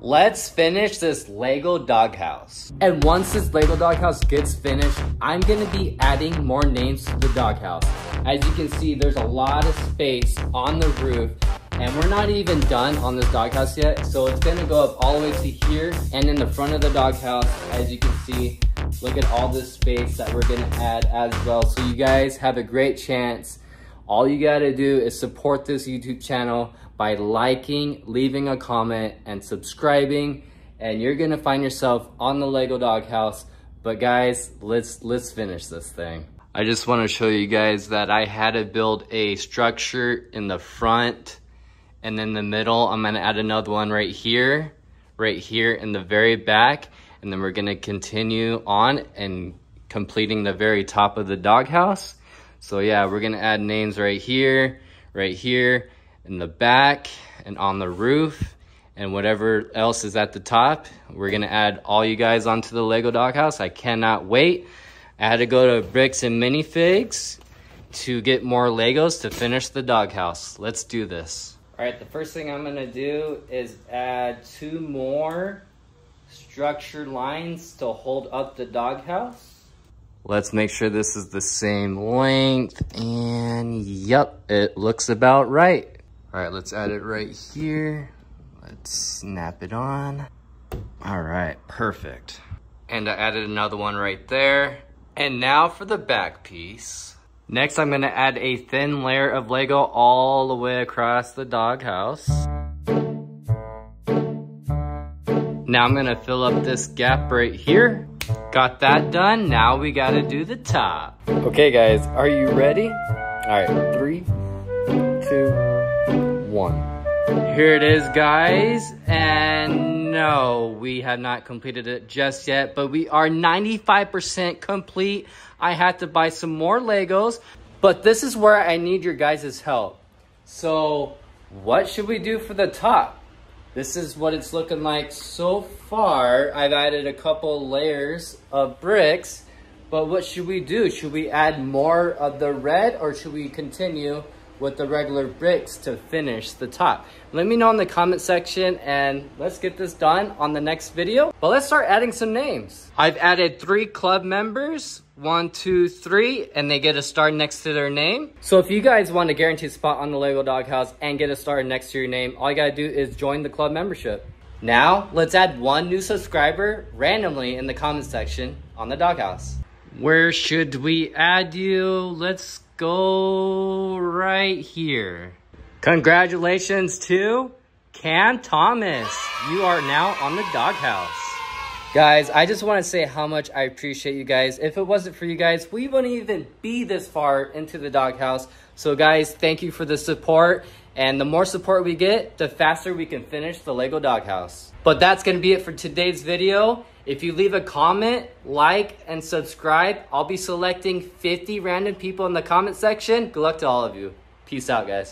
Let's finish this Lego doghouse. And once this Lego doghouse gets finished, I'm gonna be adding more names to the doghouse. As you can see, there's a lot of space on the roof and we're not even done on this doghouse yet. So it's gonna go up all the way to here and in the front of the doghouse, as you can see, look at all this space that we're gonna add as well. So you guys have a great chance. All you gotta do is support this YouTube channel by liking, leaving a comment, and subscribing, and you're gonna find yourself on the Lego Doghouse. But guys, let's let's finish this thing. I just wanna show you guys that I had to build a structure in the front and then the middle, I'm gonna add another one right here, right here in the very back, and then we're gonna continue on and completing the very top of the doghouse. So yeah, we're gonna add names right here, right here, in the back and on the roof and whatever else is at the top. We're gonna add all you guys onto the Lego doghouse. I cannot wait. I had to go to Bricks and Minifigs to get more Legos to finish the doghouse. Let's do this. All right, the first thing I'm gonna do is add two more structure lines to hold up the doghouse. Let's make sure this is the same length and yep, it looks about right. All right, let's add it right here. Let's snap it on. All right, perfect. And I added another one right there. And now for the back piece. Next, I'm gonna add a thin layer of Lego all the way across the doghouse. Now I'm gonna fill up this gap right here. Got that done, now we gotta do the top. Okay guys, are you ready? All right, three, two, one. Here it is, guys. And no, we have not completed it just yet, but we are 95% complete. I had to buy some more Legos, but this is where I need your guys' help. So what should we do for the top? This is what it's looking like so far. I've added a couple layers of bricks, but what should we do? Should we add more of the red or should we continue with the regular bricks to finish the top. Let me know in the comment section and let's get this done on the next video. But let's start adding some names. I've added three club members, one, two, three, and they get a star next to their name. So if you guys want a guaranteed spot on the Lego Doghouse and get a star next to your name, all you gotta do is join the club membership. Now, let's add one new subscriber randomly in the comment section on the Doghouse. Where should we add you? Let's go right here. Congratulations to Cam Thomas. You are now on the doghouse. Guys, I just want to say how much I appreciate you guys. If it wasn't for you guys, we wouldn't even be this far into the doghouse. So guys, thank you for the support. And the more support we get, the faster we can finish the Lego doghouse. But that's to be it for today's video. If you leave a comment, like, and subscribe, I'll be selecting 50 random people in the comment section. Good luck to all of you. Peace out, guys.